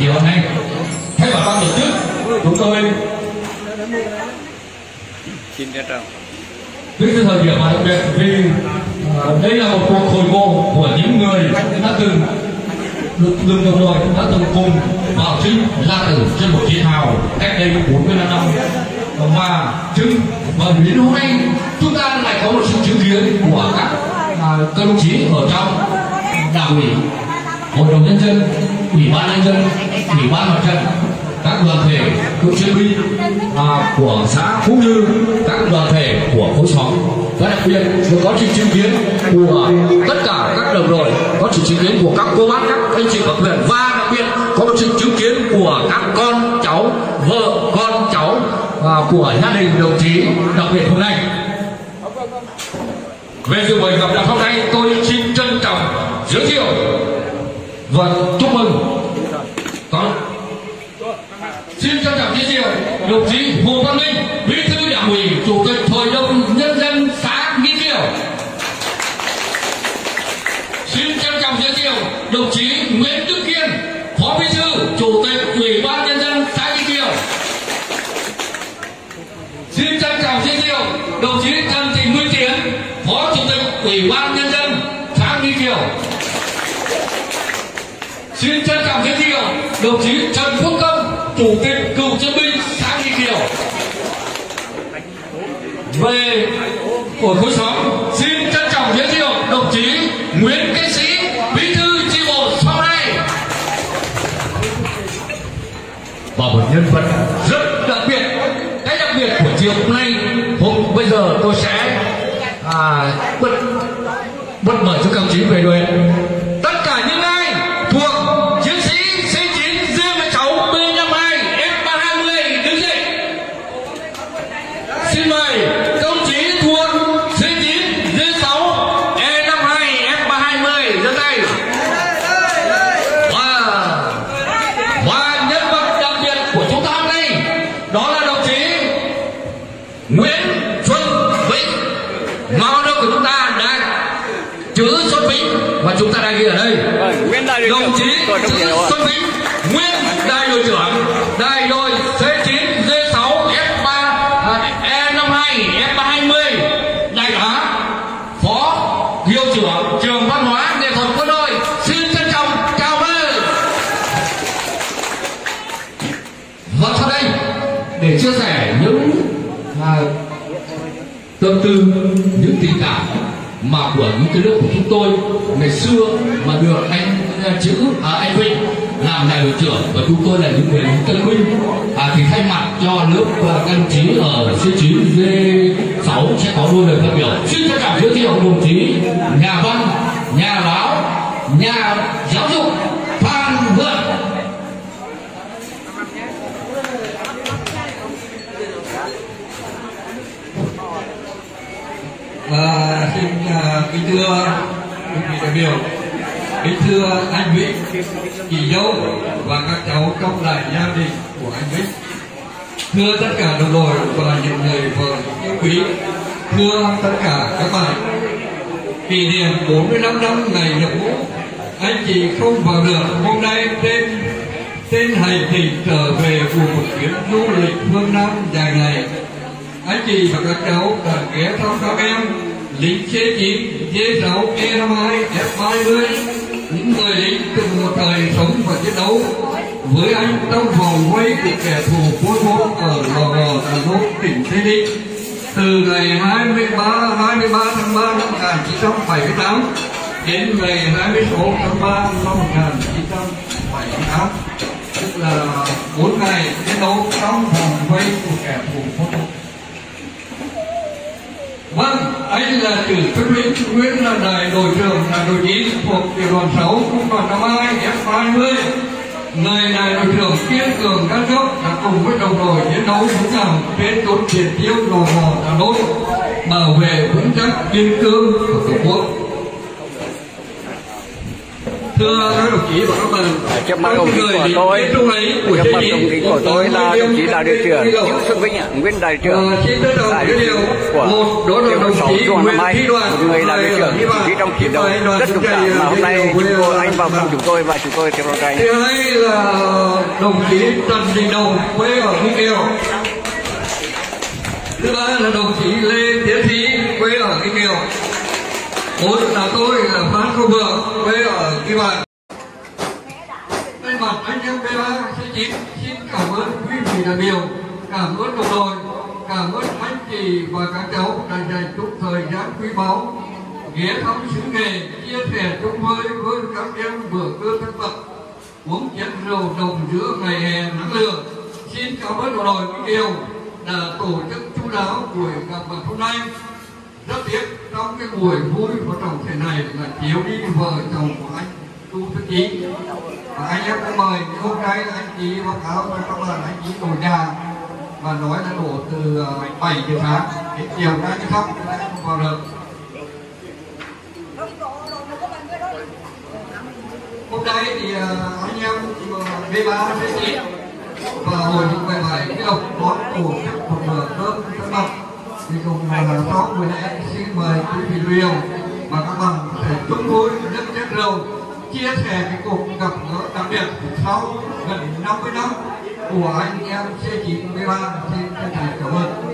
chiều hôm nay. Thay mặt ban tổ chức chúng tôi xin trân trọng với cái thời điểm mà đặc biệt vì uh, đây là một cuộc hồi ngộ của những người đã từng được từng đồng đội đã từng cùng vào chinh ra tử trên một chiến hào cách đây 45 năm. Và chứng và đến hôm nay chúng ta lại có một sự chứng kiến của các uh, các đồng chí ở trong đảng ủy hội đồng nhân dân ủy ban nhân dân ủy ban mặt trận các đoàn thể cựu chiến binh à, của xã cũng như các đoàn thể của khối xóm. Và đặc biệt được có sự chứng kiến của tất cả các đồng đội có sự chứng kiến của các cô bác các anh chị các huyện. Và đặc biệt có sự chứng kiến của các con cháu vợ con cháu à, của gia đình đồng chí đặc biệt hôm nay. Về dự buổi gặp mặt hôm nay tôi xin trân trọng giới thiệu vâng chúc mừng. Có. Xin trân trọng giới thiệu đồng chí hồ văn minh, bí thư đảng ủy, chủ tịch hội đồng nhân dân xã nghi kiều. Xin trân trọng giới thiệu đồng chí nguyễn đức kiên, phó bí thư, chủ tịch ủy ban nhân dân xã nghi kiều. Xin trân trọng giới thiệu đồng chí trần thị nguyên tiến, phó chủ tịch ủy ban nhân dân xã nghi kiều xin trân trọng giới thiệu đồng chí trần quốc công chủ tịch cựu chiến binh xã nghi kiều về của khối xóm xin trân trọng giới thiệu đồng chí nguyễn kế sĩ bí thư chi bộ sau này và một nhân vật rất đặc biệt cái đặc biệt của chiều hôm nay hôm bây giờ tôi sẽ à, bật bật mời cho các đồng chí về đuổi. Và chúng ta đang ghi ở đây. Vâng đội đồng chí Xuân Vĩnh nguyên đại đội trưởng đại đội C9 D6 F3 à, E52 F320 đại tá phó hiệu trưởng trường văn hóa nghệ thuật quân đội xin trân trọng chào mừng. Và sau đây để chia sẻ những à, tâm tư những tình cảm mà của những cái lớp của chúng tôi ngày xưa mà được anh à, chữ à, anh Vinh làm đại đội trưởng và chúng tôi là những người lính tân binh. À, thì thay mặt cho lớp và các đồng chí ở C9 D6 sẽ có đôi lời phát biểu. Xin trân trọng giới thiệu đồng chí nhà văn nhà báo nhà giáo dục Phan Vượng à, xin à, kính thưa quý vị đại biểu, kính thưa anh Vĩnh chị dâu và các cháu trong đại gia đình của anh Vĩnh thưa tất cả đồng đội và những người vợ yêu quý thưa tất cả các bạn, kỷ niệm 45 năm ngày nhập ngũ, anh chị không vào được hôm nay trên trên hành trình trở về của một chuyến du lịch phương Nam dài ngày. Anh chị và các cháu cần ghé thăm các em lính C9, D6, E52, F20 những người lính từng một thời sống và chiến đấu. Với anh trong vòng vây của kẻ thù quân Pot ở Lò Gò Tà Nốt, tỉnh Tây Ninh. Từ ngày 23 23 tháng 3 năm 1978 đến ngày 26 tháng 3 năm 1978 tức là 4 ngày chiến đấu trong vòng vây của kẻ thù quân Pot Vâng, anh là trưởng cấp lĩnh Nguyễn là đại đội trưởng là đội chín thuộc tiểu đoàn 6 trung đoàn 52 F20. Người đại đội trưởng kiên cường các dốc đã cùng với đồng đội chiến đấu dũng cảm trên chốt triệt tiêu đồ mò Hà Nội, bảo vệ vững chắc biên cương của Tổ quốc thưa các đồng chí và các bạn trước trong đồng chí của tôi trước mặt đồng chí của tôi là đồng chí đại đội trưởng Chu Xuân Vinh nguyên đại trưởng đại đội trưởng của tiểu đồng sáu chí Đoàn Thi Đoàn một người đại đội trưởng chỉ trong chiến đấu rất dũng cảm mà hôm nay chúng tôi anh vào cùng chúng tôi và chúng tôi theo đoàn thứ hai là đồng chí Trần Đình Đồng quê ở Vĩnh Kiều thứ ba là đồng chí Lê Tiến Sĩ quê ở Vĩnh Kiều bốn là tôi, là Phan Công Vượng quê ở Kỳ Bản thay mặt anh em B3 C9 xin cảm ơn quý vị đại biểu, cảm ơn đồng đội, cảm ơn anh chị và các cháu đã dành chút thời gian quý báu, ghé thăm xứ nghề chia sẻ chung với với các em bữa cơm thân mật, uống chén rượu đồng giữa ngày hè nắng lửa. Xin cảm ơn đồng đội, quý Kiều đã tổ chức chú đáo buổi gặp mặt hôm nay rất tiếc trong cái buổi vui của chồng thế này là chiếu đi vợ chồng của anh, tu thức chí và anh em đã mời hôm nay là anh chị báo cáo cho các bạn, anh chị ngồi nhà và nói là đổ từ ờ, 7 giờ sáng đến chiều nay chứ không không vào được. Hôm nay thì ờ, anh em B3 C9 và hồi những bài bài cái độc món của các phòng bữa cơm thân mật thì cùng ngày là sáu buổi lễ xin mời quý vị Liêu và các bạn có thể chung vui rất rất lâu, chia sẻ cái cuộc gặp gỡ đặc biệt sau gần 50 năm của anh em C9 B3 xin chân thành cảm ơn.